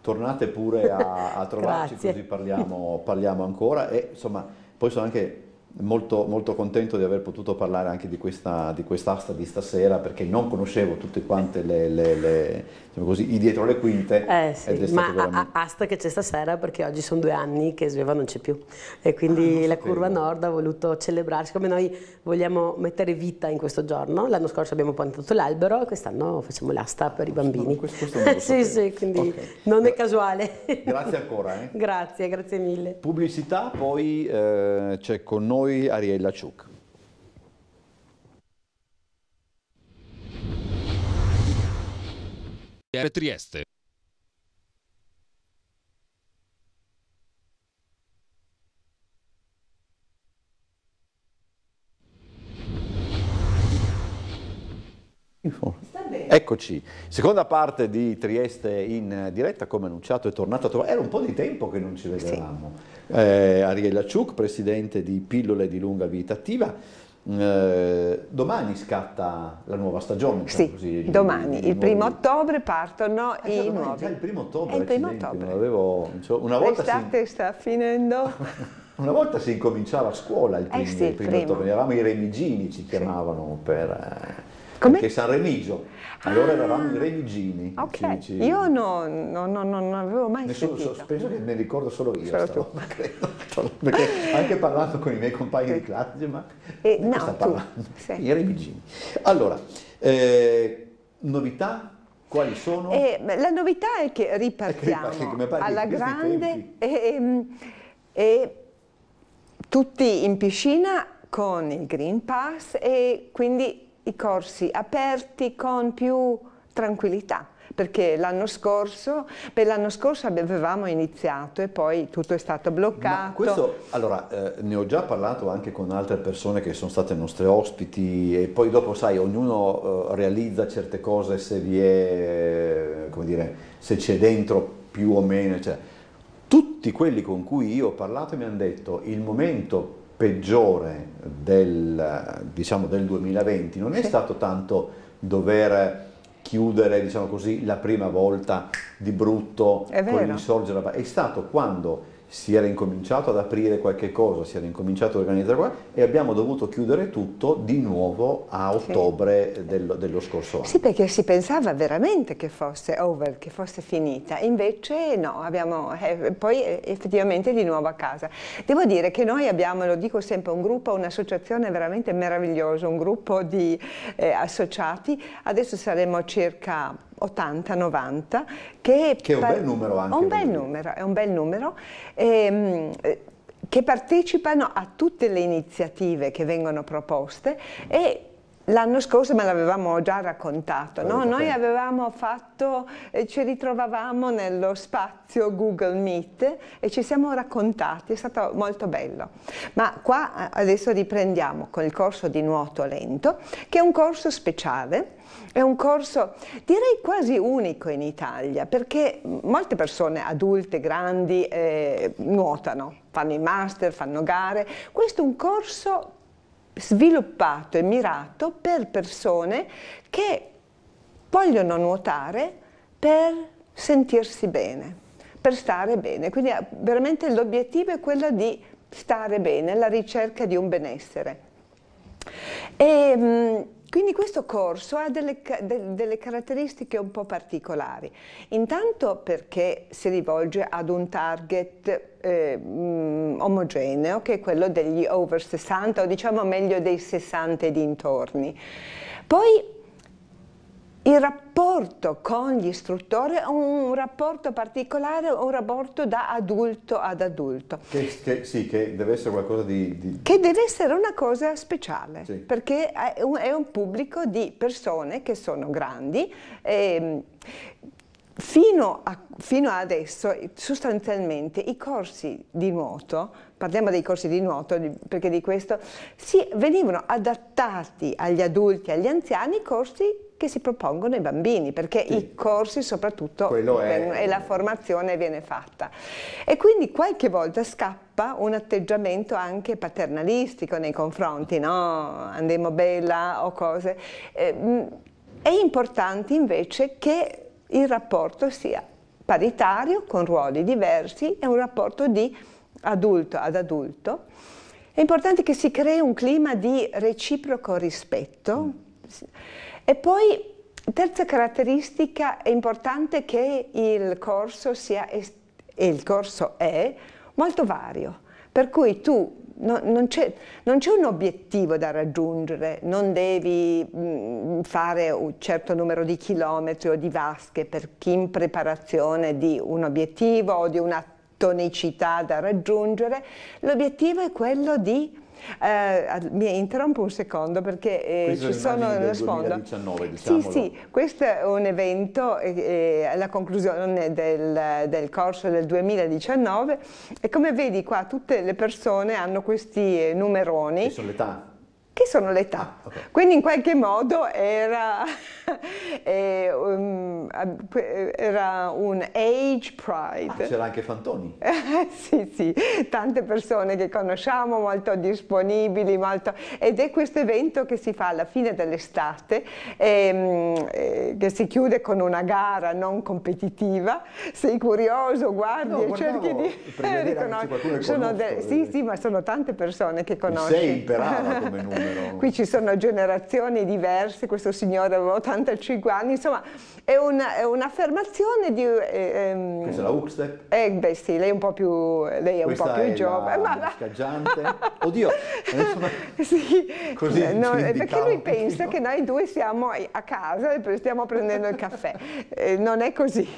tornate pure a, a trovarci così parliamo, parliamo ancora. E insomma poi sono anche molto, molto contento di aver potuto parlare anche di questa di quest'asta di stasera perché non conoscevo tutte quante le, le, le diciamo così, i dietro le quinte. Eh sì, ma veramente... asta che c'è stasera perché oggi sono due anni che Sveva non c'è più e quindi ah, la curva nord ha voluto celebrarsi come noi vogliamo mettere vita in questo giorno. L'anno scorso abbiamo piantato l'albero e quest'anno facciamo l'asta per i bambini. questo, questo sì, sì, quindi okay. non è casuale. Grazie ancora. Eh. grazie, grazie mille. Pubblicità, poi eh, c'è con noi noi Ariella Ciuc. Trieste. Before. Eccoci, seconda parte di Trieste in diretta, come annunciato è tornato a trovare, era un po' di tempo che non ci vedevamo. Sì. Eh, Ariella Ciuc, presidente di Pillole di lunga vita attiva, eh, domani scatta la nuova stagione. Diciamo sì, così, domani, il primo ottobre partono ah, i nuovi. il primo ottobre, il primo ottobre. Avevo, una volta L'estate si... sta finendo. una volta si incominciava a scuola il primo, eh sì, il primo, primo. ottobre, eravamo i remigini, ci chiamavano sì. per... Eh, come? Perché San Remigio, allora eravamo i remigini. Ok, ci, ci... io no, no, no, non avevo mai Nessuno, sentito. penso che ne ricordo solo io, solo stavo, credo, perché anche parlando con i miei compagni di classe, ma eh, no, sta parlando? Sì. I remigini. Allora, eh, novità? Quali sono? Eh, la novità è che ripartiamo è che alla grande e, ehm, e tutti in piscina con il Green Pass e quindi i corsi aperti con più tranquillità perché l'anno scorso, scorso, avevamo iniziato e poi tutto è stato bloccato. Ma questo, allora, eh, ne ho già parlato anche con altre persone che sono state nostre ospiti e poi dopo, sai, ognuno eh, realizza certe cose se vi è, come dire, se c'è dentro più o meno, cioè, tutti quelli con cui io ho parlato mi hanno detto il momento peggiore del, diciamo, del 2020 non è stato tanto dover chiudere diciamo così, la prima volta di brutto con l'insorgere, è stato quando si era incominciato ad aprire qualche cosa, si era incominciato a organizzare qualcosa e abbiamo dovuto chiudere tutto di nuovo a ottobre sì. dello, dello, scorso anno. Sì, perché si pensava veramente che fosse over, che fosse finita, invece no, abbiamo eh, poi eh, effettivamente di nuovo a casa. Devo dire che noi abbiamo, lo dico sempre, un gruppo, un'associazione veramente meravigliosa, un gruppo di eh, associati, adesso saremo circa 80-90 che, che, è un bel numero anche. Un bel numero, è un bel numero. Ehm, che partecipano a tutte le iniziative che vengono proposte e L'anno scorso me l'avevamo già raccontato, no? noi avevamo fatto, eh, ci ritrovavamo nello spazio Google Meet e ci siamo raccontati, è stato molto bello. Ma qua eh, adesso riprendiamo con il corso di nuoto lento, che è un corso speciale, è un corso direi quasi unico in Italia perché molte persone adulte, grandi, eh, nuotano, fanno i master, fanno gare. Questo è un corso sviluppato e mirato per persone che vogliono nuotare per sentirsi bene, per stare bene. Quindi eh, veramente l'obiettivo è quello di stare bene, la ricerca di un benessere. E, mm, quindi questo corso ha delle, de, delle, caratteristiche un po' particolari. Intanto perché si rivolge ad un target eh, omogeneo, che è quello degli over 60 o diciamo meglio dei 60 e dintorni. Poi il rapporto con gli istruttori è un rapporto particolare, un rapporto da adulto ad adulto. Che, che, sì, che deve essere qualcosa di, di... Che deve essere una cosa speciale, sì. perché è un, è un, pubblico di persone che sono grandi. E, Fino, a, fino adesso sostanzialmente i corsi di nuoto, parliamo dei corsi di nuoto perché di questo, si, venivano adattati agli adulti, agli anziani, corsi che si propongono ai bambini, perché sì. i corsi soprattutto è... e la formazione viene fatta. E quindi qualche volta scappa un atteggiamento anche paternalistico nei confronti, no? Andiamo bella o cose. Eh, è importante invece che il rapporto sia paritario, con ruoli diversi, è un rapporto di adulto ad adulto. È importante che si crei un clima di reciproco rispetto. E poi, terza caratteristica, è importante che il corso sia, e il corso è, molto vario. Per cui tu no, non c'è un obiettivo da raggiungere, non devi mm, fare un certo numero di chilometri o di vasche per chi in preparazione di un obiettivo o di una tonicità da raggiungere, l'obiettivo è quello di eh, mi interrompo un secondo perché eh, ci sono nello sfondo. 2019, sì, sì, questo è un evento, eh, la conclusione del, del, corso del 2019 e come vedi qua tutte le persone hanno questi eh, numeroni. Che sono l'età? Che sono l'età. Ah, okay. Quindi in qualche modo era, eh, um, era un age pride. Ah, c'era anche Fantoni. sì, sì, tante persone che conosciamo, molto disponibili, molto... ed è questo evento che si fa alla fine dell'estate, ehm, eh, che si chiude con una gara non competitiva. Sei curioso, guardi no, e cerchi di riconoscere. Sì, sì, ma sono tante persone che conosci. Sei imperava come numero. Qui ci sono generazioni diverse, questo signore aveva 85 anni, insomma è, un'affermazione di... Eh, ehm, Questa è la Hookstep? Eh, beh sì, lei è un po' più, lei è un po più giovane. Ma la scaggiante? Oddio, sì, così no, perché lui pensa che noi due siamo a casa e stiamo prendendo il caffè. Eh, non è così.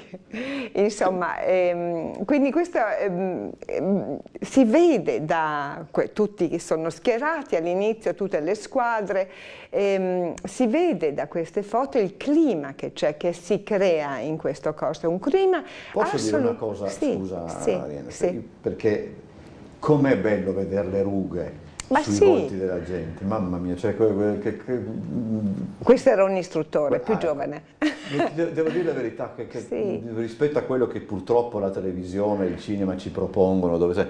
Insomma, ehm, quindi questo ehm, ehm, si vede da tutti che sono schierati all'inizio, tutte le squadre, ehm, si vede da queste foto il clima che c'è, che si crea in questo corso. Un clima Posso dire una cosa, sì, scusa sì, Ariane, sì. perché com'è bello vedere le rughe ma sui sì. volti della gente, mamma mia. Cioè, che, che, che... Questo era un istruttore, più ah, giovane. Devo dire la verità, che, sì. rispetto a quello che purtroppo la televisione e il cinema ci propongono, dove sei,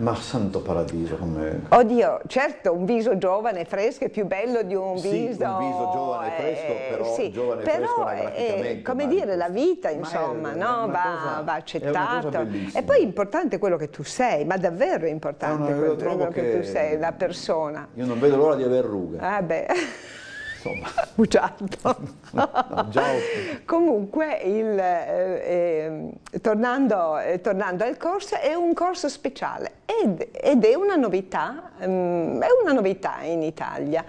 ma santo paradiso come... Oddio, certo, un viso giovane, fresco è più bello di un sì, viso... un viso giovane, fresco, eh, però sì, giovane, però fresco è, come dire, la vita, insomma, no? va, cosa, va accettato. E poi è importante quello che tu sei, ma davvero è importante no, no, quello che, che, tu sei, la persona. Io non vedo l'ora di aver rughe. Ah beh insomma. Bugiardo. Comunque, il, eh, eh, tornando, eh, tornando, al corso, è un corso speciale ed, ed è, una novità, um, è una novità in Italia.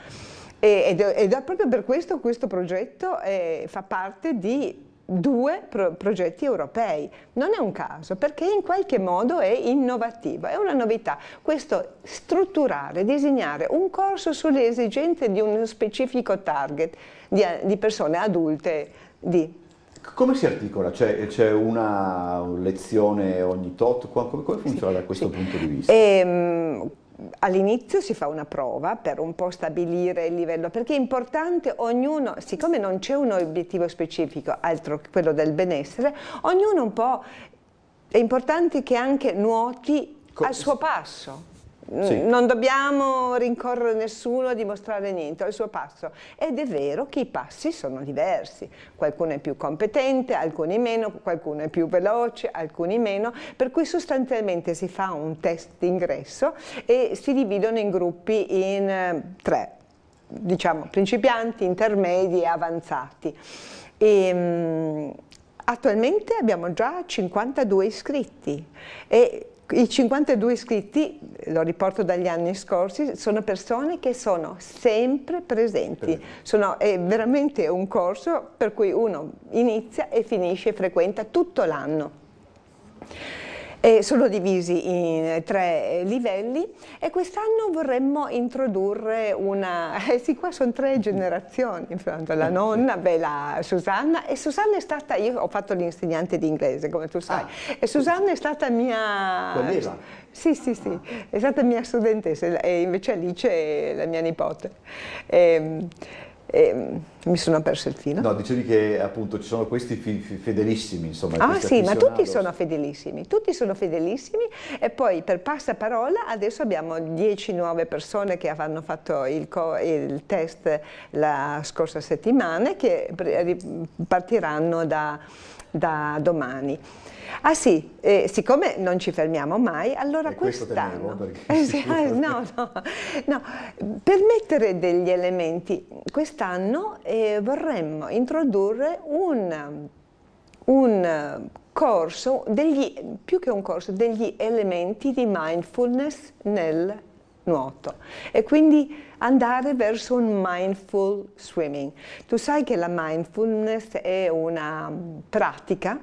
Ed è, ed è proprio per questo questo progetto eh, fa parte di due pro progetti europei. Non è un caso, perché in qualche modo è innovativo, è una novità. Questo strutturare, disegnare un corso sulle esigenze di uno specifico target di, di persone adulte di come si articola? C'è, una lezione ogni tot? Come, come funziona sì, da questo sì. punto di vista? Ehm, all'inizio si fa una prova per un po' stabilire il livello, perché è importante ognuno, siccome non c'è un obiettivo specifico, altro che quello del benessere, ognuno un po' è importante che anche nuoti al suo passo. Sì. Non dobbiamo rincorrere nessuno a dimostrare niente, al suo passo. Ed è vero che i passi sono diversi. Qualcuno è più competente, alcuni meno, qualcuno è più veloce, alcuni meno, per cui sostanzialmente si fa un test d'ingresso e si dividono in gruppi in eh, tre, diciamo principianti, intermedi e avanzati. E, um, attualmente abbiamo già 52 iscritti e i 52 iscritti, lo riporto dagli anni scorsi, sono persone che sono sempre presenti. Sono, è veramente un corso per cui uno inizia e finisce e frequenta tutto l'anno. E sono divisi in tre livelli. E quest'anno vorremmo introdurre una, eh sì qua sono tre generazioni, la nonna, beh, la Susanna. E Susanna è stata, io ho fatto l'insegnante di inglese come tu sai, ah, e Susanna è stata mia... Quella? Sì, sì, sì, è stata mia studentessa e invece Alice è la mia nipote. E, ehm, e mi sono perso il filo. No, dicevi che appunto ci sono questi fedelissimi, insomma. Ah sì, ma tutti sono fedelissimi, tutti sono fedelissimi e poi per passaparola adesso abbiamo 10 nuove persone che hanno fatto il, il test la scorsa settimana che partiranno da, da domani. Ah sì, eh, siccome non ci fermiamo mai, allora quest'anno... Eh, sì, no, no, no, per mettere degli elementi, quest'anno eh, vorremmo introdurre un, un corso, degli, più che un corso, degli elementi di mindfulness nel nuoto e quindi andare verso un mindful swimming. Tu sai che la mindfulness è una pratica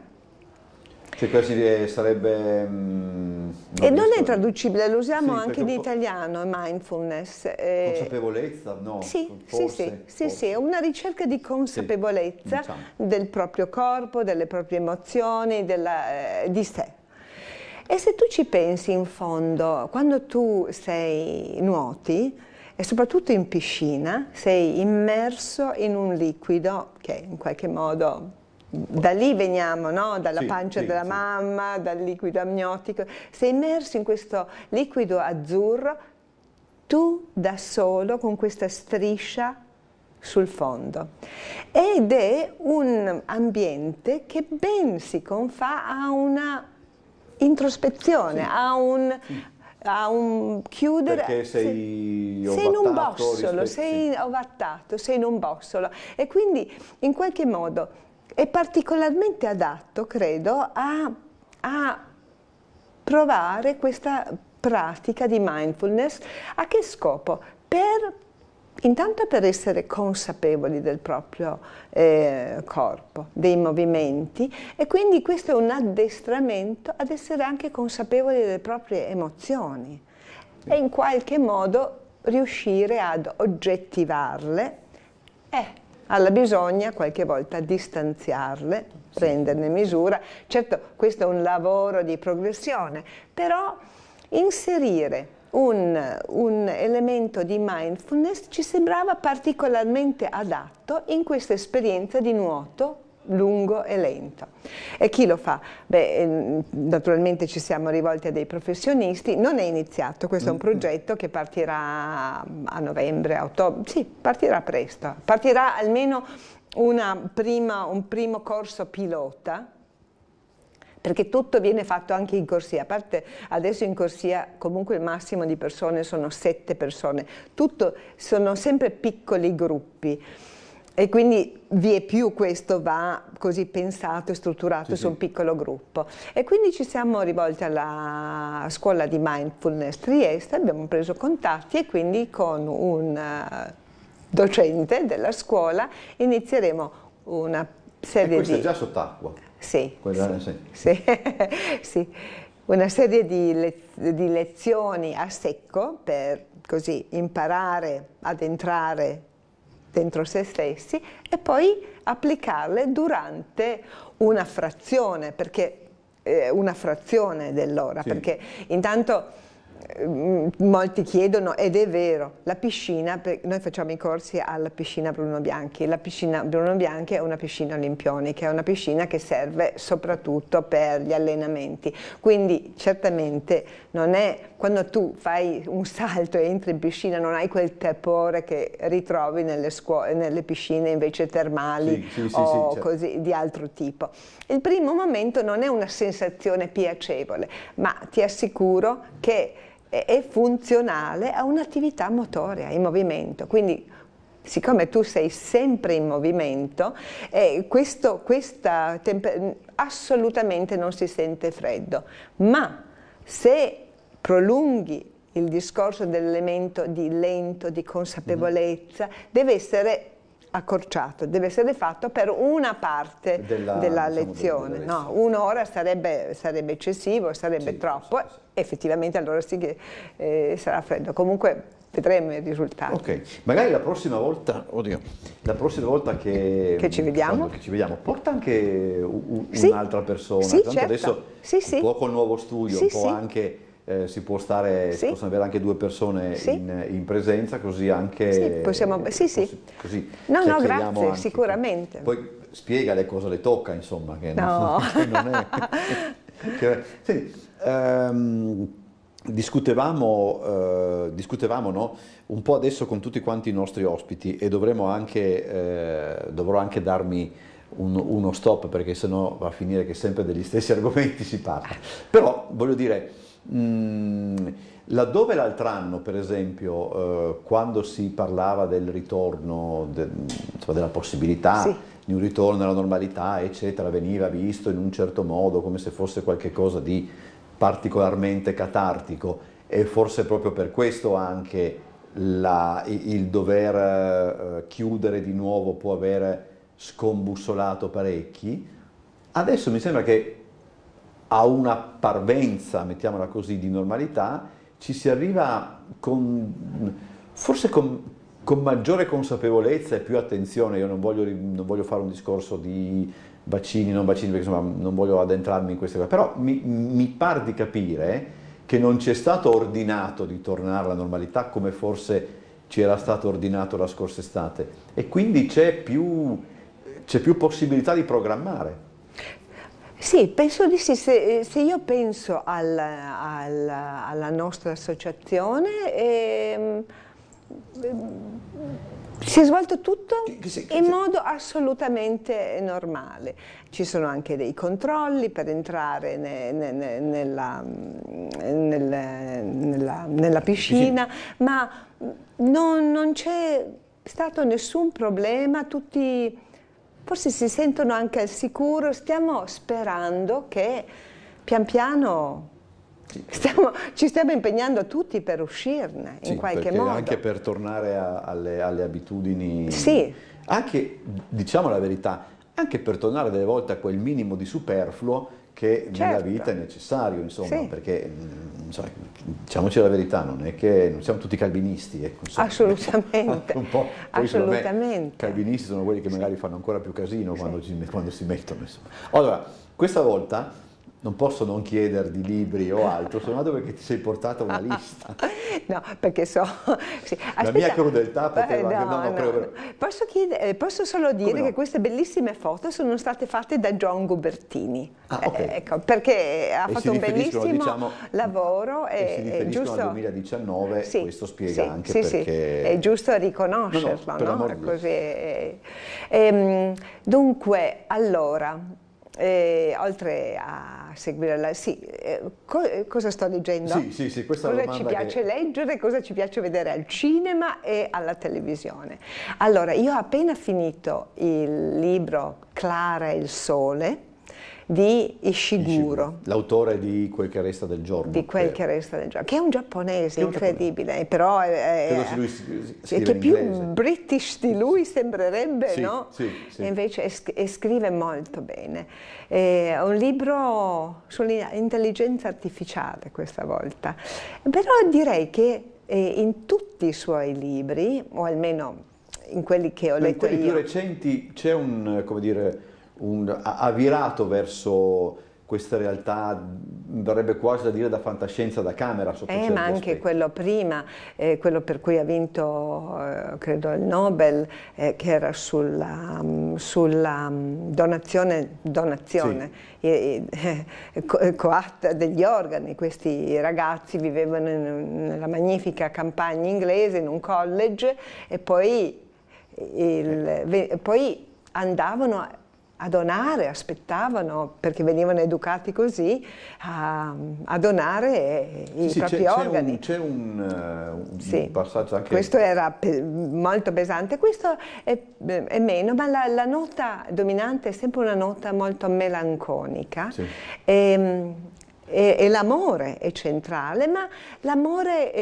Cioè quasi sarebbe... Mm, e non è traducibile, lo usiamo sì, anche in italiano, mindfulness. Eh, consapevolezza, no? Sì, forse, sì, sì, sì, sì, è una ricerca di consapevolezza diciamo. del proprio corpo, delle proprie emozioni, della, eh, di sé. E se tu ci pensi in fondo, quando tu sei nuoti, e soprattutto in piscina, sei immerso in un liquido che in qualche modo da lì veniamo, no? dalla sì, pancia sì, della sì. mamma, dal liquido amniotico, sei immerso in questo liquido azzurro, tu da solo con questa striscia sul fondo. Ed è un ambiente che ben si confà a una introspezione, a un a un chiudere perché sei, sei, in un bossolo, sei ovattato, sei in un bossolo e quindi in qualche modo è particolarmente adatto, credo, a, a provare questa pratica di mindfulness. A che scopo? Per, intanto per essere consapevoli del proprio eh, corpo, dei movimenti e quindi questo è un addestramento ad essere anche consapevoli delle proprie emozioni e in qualche modo riuscire ad oggettivarle. Eh, alla bisogna qualche volta distanziarle, prenderne misura. Certo, questo è un lavoro di progressione, però inserire un, un, elemento di mindfulness ci sembrava particolarmente adatto in questa esperienza di nuoto lungo e lento. E chi lo fa? Beh, ehm, naturalmente ci siamo rivolti a dei professionisti, non è iniziato, questo è un mm. progetto che partirà a novembre, a ottobre, sì, partirà presto, partirà almeno prima, un primo corso pilota, perché tutto viene fatto anche in corsia, a parte adesso in corsia comunque il massimo di persone sono sette persone, tutto sono sempre piccoli gruppi. E quindi vi è più questo va così pensato e strutturato sì, su un piccolo gruppo. E quindi ci siamo rivolti alla scuola di mindfulness Trieste, abbiamo preso contatti e quindi con un uh, docente della scuola inizieremo una serie e questa di... è già sott'acqua? Sì, Quella, sì. Sì. sì. Una serie di, le di lezioni a secco per così imparare ad entrare dentro se stessi e poi applicarle durante una frazione, perché, eh, una frazione dell'ora, sì. perché intanto Mm, molti chiedono, ed è vero, la piscina, noi facciamo i corsi alla piscina Bruno Bianchi, la piscina Bruno Bianchi è una piscina olimpionica, è una piscina che serve soprattutto per gli allenamenti, quindi certamente non è, quando tu fai un salto e entri in piscina non hai quel tepore che ritrovi nelle, scuole, nelle piscine invece termali sì, sì, sì, o certo. così, di altro tipo. Il primo momento non è una sensazione piacevole, ma ti assicuro che è funzionale a un'attività motoria, in movimento. Quindi siccome tu sei sempre in movimento, eh, questo, questa assolutamente non si sente freddo, ma se prolunghi il discorso dell'elemento di lento, di consapevolezza, mm. deve essere accorciato, deve essere fatto per una parte della, della diciamo, lezione. No, un'ora sarebbe, sarebbe, eccessivo, sarebbe sì, troppo, sì, sì. effettivamente allora sì che eh, sarà freddo. Comunque vedremo i risultati. Ok, magari la prossima volta, oddio, la prossima volta che, che, ci, vediamo. che ci vediamo, porta anche un'altra persona, sì, certo. adesso sì. un po' col nuovo studio, un po' anche eh, si, può stare, sì. possono avere anche due persone sì. in, in, presenza, così anche... Sì, possiamo, sì, sì. Così, no, no, grazie, anche, sicuramente. Poi spiegale cosa le tocca, insomma, che no. non, che non è... che, sì, um, discutevamo, uh, discutevamo no? un po' adesso con tutti quanti i nostri ospiti e dovremo anche, uh, dovrò anche darmi un, uno stop perché sennò va a finire che sempre degli stessi argomenti si parla. Però voglio dire Mm, laddove l'altro anno, per esempio, eh, quando si parlava del ritorno, de, insomma, della possibilità sì. di un ritorno alla normalità, eccetera, veniva visto in un certo modo, come se fosse qualcosa di particolarmente catartico e forse proprio per questo anche la, il dover eh, chiudere di nuovo può aver scombussolato parecchi. Adesso mi sembra che a una parvenza, mettiamola così, di normalità, ci si arriva con, forse con, con maggiore consapevolezza e più attenzione. Io non voglio, non voglio, fare un discorso di vaccini, non vaccini, perché insomma non voglio addentrarmi in queste cose, però mi, mi pare di capire che non ci è stato ordinato di tornare alla normalità come forse ci era stato ordinato la scorsa estate e quindi c'è più, più possibilità di programmare. Sì, penso di sì. Se, se io penso al, al, alla nostra associazione, eh, si è svolto tutto in modo assolutamente normale. Ci sono anche dei controlli per entrare ne, ne, ne, nella, nella, nella, piscina, ma non, non c'è stato nessun problema, tutti forse si sentono anche al sicuro, stiamo sperando che pian piano Stiamo, ci stiamo impegnando tutti per uscirne sì, in qualche modo. Anche per tornare a, alle, alle, abitudini. Sì. Anche, diciamo la verità, anche per tornare delle volte a quel minimo di superfluo che certo. nella vita è necessario, insomma, sì. perché insomma, diciamoci la verità, non è che non siamo tutti calvinisti. Ecco, insomma, Assolutamente. un po', Assolutamente. calvinisti sono quelli che magari fanno ancora più casino quando, ci, quando si mettono. Insomma. Allora, questa volta non posso non chiederti libri o altro, sono andato perché ti sei portata una lista. no, perché so... Sì. La mia crudeltà poteva... Eh, no, no, no, prego, posso, chiedere, posso, solo dire che queste bellissime foto sono state fatte da John Gubertini. Ah, okay. eh, ecco, perché ha e fatto un bellissimo diciamo, lavoro. E, e si è giusto... al 2019, sì, questo spiega sì, anche sì, perché... Sì, è giusto riconoscerlo, no? Così, ehm, dunque, allora eh, oltre a seguire la... Sì, eh, co cosa sto leggendo? Sì, sì, sì, questa cosa ci piace che... leggere, cosa ci piace vedere al cinema e alla televisione. Allora, io ho appena finito il libro Clara e il Sole, di Ishiguro. L'autore di Quel che resta del giorno. Di Quel che resta del giorno, che è un giapponese è un incredibile, giapponese. però è, è, lui che più british di lui sembrerebbe, sì, no? Sì, sì. E invece è, è scrive molto bene. È un libro sull'intelligenza artificiale questa volta, però direi che eh, in tutti i suoi libri, o almeno in quelli che ho letto io... In quelli più recenti c'è un, come dire, un, ha virato verso questa realtà, verrebbe quasi da dire da fantascienza da camera sotto eh, ma anche aspetti. quello prima, eh, quello per cui ha vinto eh, credo il Nobel, eh, che era sulla, um, sulla um, donazione, donazione sì. co coatta degli organi, questi ragazzi vivevano in, nella magnifica campagna inglese in un college e poi, il, poi andavano a donare, aspettavano, perché venivano educati così, a, a donare i sì, propri organi. C'è un, uh, un, sì. passaggio anche... Questo era pe molto pesante, questo è, è meno, ma la, la, nota dominante è sempre una nota molto melanconica. Sì. E, ehm, e, e l'amore è centrale, ma l'amore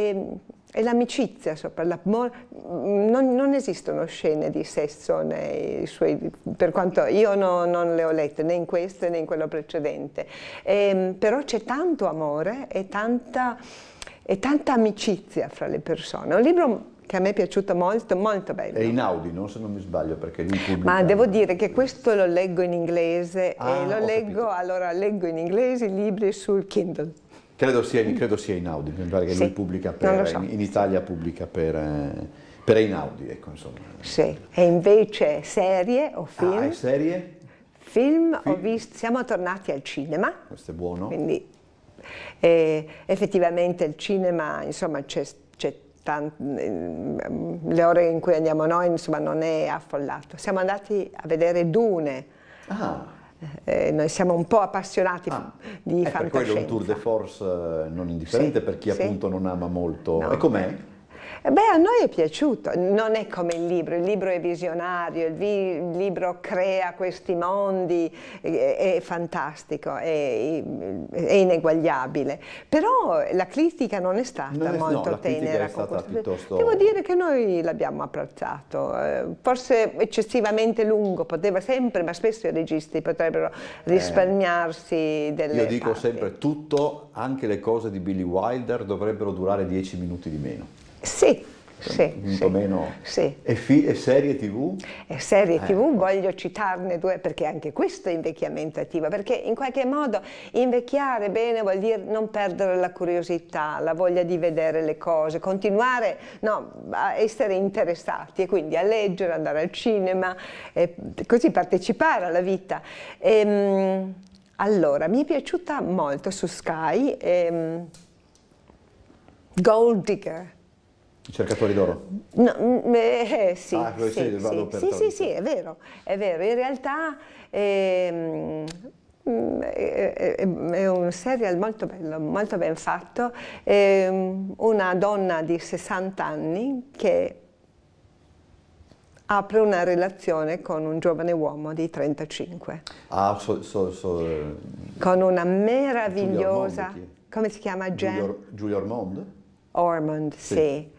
e l'amicizia non, non, esistono scene di sesso nei suoi, per quanto io no, non le ho lette né in questo né in quello precedente, e, però c'è tanto amore e tanta, e tanta amicizia fra le persone. È un libro che a me è piaciuto molto, molto bello. È in Audi, non se non mi sbaglio, perché lui pubblica... Ma devo dire che questo lo leggo in inglese ah, e lo leggo, capito. allora leggo in inglese i libri sul Kindle. Credo sia, credo sia Inaudi, mi pare che sì, lui pubblica per, so. in, in, Italia pubblica per, eh, per Einaudi, ecco insomma. Sì, e invece serie o film? Ah, serie? Film, film. ho visto, siamo tornati al cinema. Questo è buono. Quindi eh, effettivamente il cinema, insomma, c'è, le ore in cui andiamo noi, insomma, non è affollato. Siamo andati a vedere Dune. Ah. Eh, noi siamo un po' appassionati ah, di fantascienza. Per quello è un tour de force eh, non indifferente sì, per chi sì. appunto non ama molto. No. E com'è? Beh, a noi è piaciuto, non è come il libro, il libro è visionario, il, vi, il libro crea questi mondi, è, è fantastico, è, è, ineguagliabile, però la critica non è stata non è, molto no, tenera. Piuttosto... Devo dire che noi l'abbiamo apprezzato, eh, forse eccessivamente lungo, poteva sempre, ma spesso i registi potrebbero eh. risparmiarsi eh, delle Io dico parti. sempre tutto, anche le cose di Billy Wilder dovrebbero durare dieci minuti di meno. Sì, sì, sì, meno. Sì. E, e, serie tv? E serie tv eh. voglio citarne due perché anche questo è invecchiamento attivo, perché in qualche modo invecchiare bene vuol dire non perdere la curiosità, la voglia di vedere le cose, continuare no, a essere interessati e quindi a leggere, andare al cinema, così partecipare alla vita. E, ehm, allora, mi è piaciuta molto su Sky ehm, Gold Digger. I cercatori d'oro? No, mm, eh, sì, ah, sì, sì, sì, sì, sì, è vero, è vero. In realtà ehm, mm, è, un serial molto bello, molto ben fatto. È una donna di 60 anni che apre una relazione con un giovane uomo di 35. Ah, so, so, so, con una meravigliosa... come si chiama? Giulio, Giulio Ormond? Ormond, sì. sì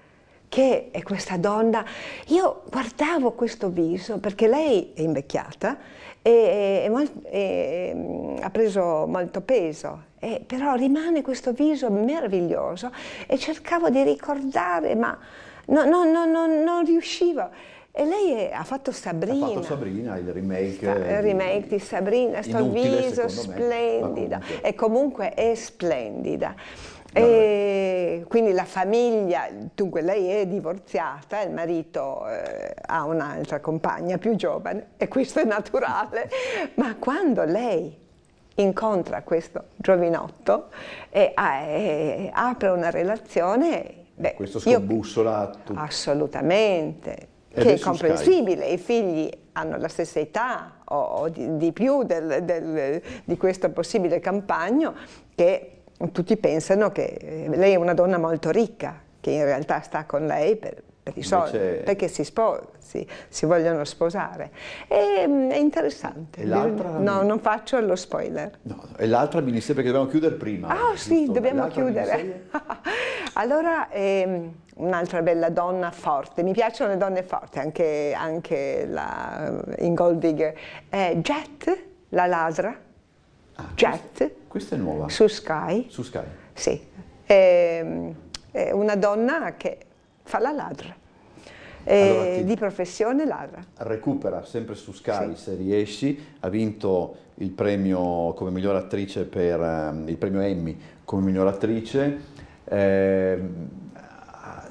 che è questa donna. Io guardavo questo viso perché lei è invecchiata e, e, e mm, ha preso molto peso, e, però rimane questo viso meraviglioso e cercavo di ricordare, ma no, no, no, non riuscivo. E lei è, ha fatto Sabrina. Ha fatto Sabrina, il remake. Il remake di Sabrina, sto viso splendida. Me, e comunque è splendida. E quindi la famiglia, dunque lei è divorziata, il marito eh, ha un'altra compagna più giovane e questo è naturale, ma quando lei incontra questo giovinotto e, e apre una relazione... Beh, questo scombussola tutto. Assolutamente, Ed che è comprensibile, Sky. i figli hanno la stessa età o, o di, di, più del, del, di questo possibile campagno che tutti pensano che eh, lei è una donna molto ricca, che in realtà sta con lei per, per i soldi, Invece... perché si, si, si, vogliono sposare. E, mm, è interessante. No, non faccio lo spoiler. No, e l'altra miniserie, perché dobbiamo chiudere prima. Ah sì, dobbiamo chiudere. allora, ehm, un'altra bella donna forte, mi piacciono le donne forti, anche, anche la, in Gold Digger. Eh, Jet, la ladra, ah, Jet. Questa è nuova? Su Sky. Su Sky? Sì. È, è una donna che fa la ladra. Allora di professione ladra. Recupera sempre su Sky sì. se riesci, ha vinto il premio come miglior attrice per um, il premio Emmy come miglior attrice. Eh,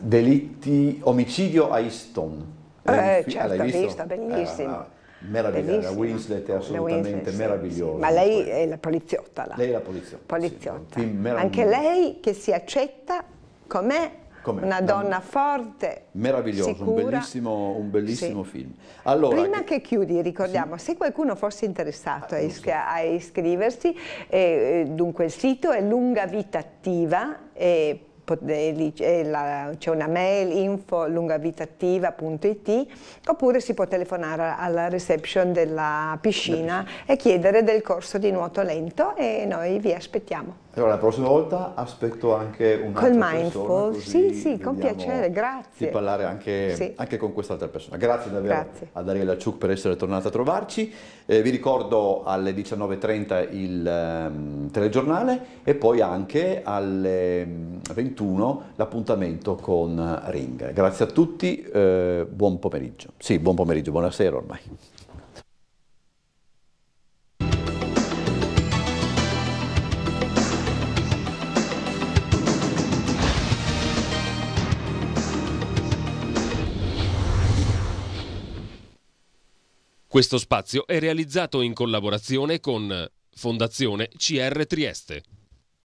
delitti, omicidio a Easton. Eh, certo, visto, bellissimo. Eh, meravigliosa, la Winslet è assolutamente Winslet, meravigliosa. Sì. Ma lei è la poliziotta là. Lei è la poliziotta. poliziotta. Sì, Anche lei che si accetta com'è, Com'è? una donna forte, meraviglioso, sicura. un bellissimo, un bellissimo sì. film. Allora, Prima che, che chiudi, ricordiamo, sì. se qualcuno fosse interessato ah, a, iscri a, iscriversi, eh, dunque il sito è Lunga Vita Attiva. Eh, c'è una mail info lungavitaattiva.it oppure si può telefonare alla reception della piscina e chiedere del corso di nuoto lento e noi vi aspettiamo. Allora la prossima volta aspetto anche un'altra Col mindful, sì sì, con piacere, grazie. Di parlare anche, sì. anche con quest'altra persona. Grazie davvero grazie. a Dariela Ciuc per essere tornata a trovarci. Eh, vi ricordo alle 19.30 il um, telegiornale e poi anche alle 21 mm, l'appuntamento con Ring. Grazie a tutti, eh, buon pomeriggio. Sì, buon pomeriggio, buonasera ormai. Questo spazio è realizzato in collaborazione con Fondazione CR Trieste.